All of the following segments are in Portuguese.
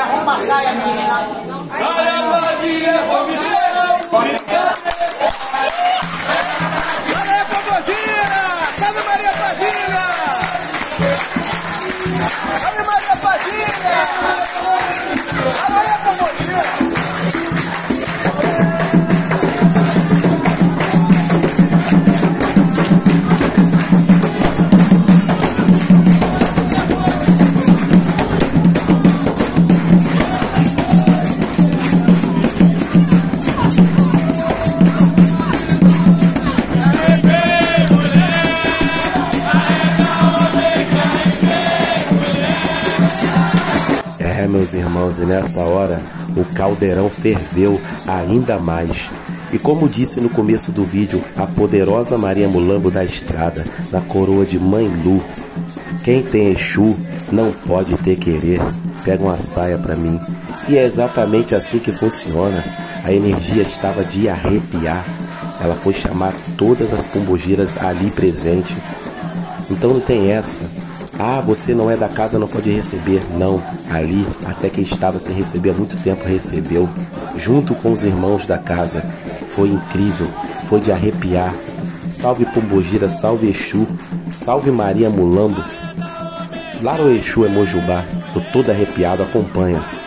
arruma a saia, menina. Olha, Padilha, meus irmãos, e nessa hora o caldeirão ferveu ainda mais. E como disse no começo do vídeo, a poderosa Maria Mulambo da Estrada, na coroa de Mãe Lu. Quem tem Exu não pode ter querer. Pega uma saia pra mim. E é exatamente assim que funciona. A energia estava de arrepiar. Ela foi chamar todas as pombogiras ali presentes. Então não tem essa. Ah, você não é da casa, não pode receber. Não, ali, até quem estava sem receber há muito tempo recebeu, junto com os irmãos da casa. Foi incrível, foi de arrepiar. Salve Pombogira, salve Exu, salve Maria Mulambo. Lá no Exu é Mojubá, tô todo arrepiado, acompanha.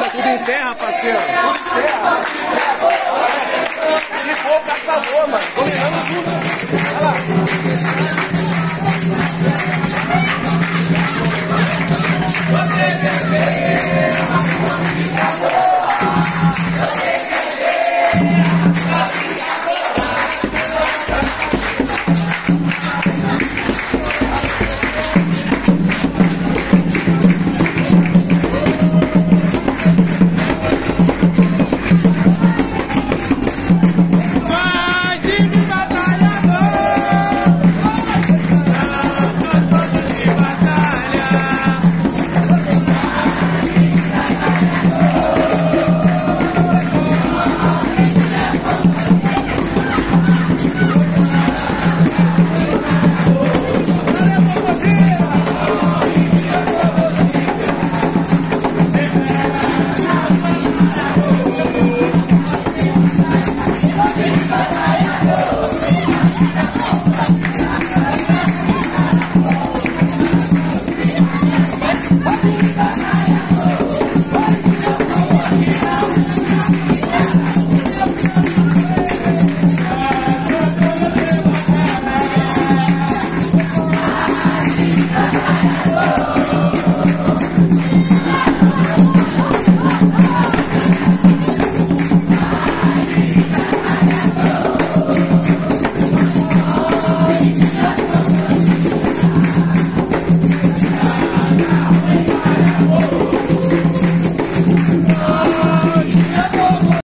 Pombogiras tudo em terra, parceiro. Tudo em terra. Se for caçador, mano. Dominando tudo. Olha lá.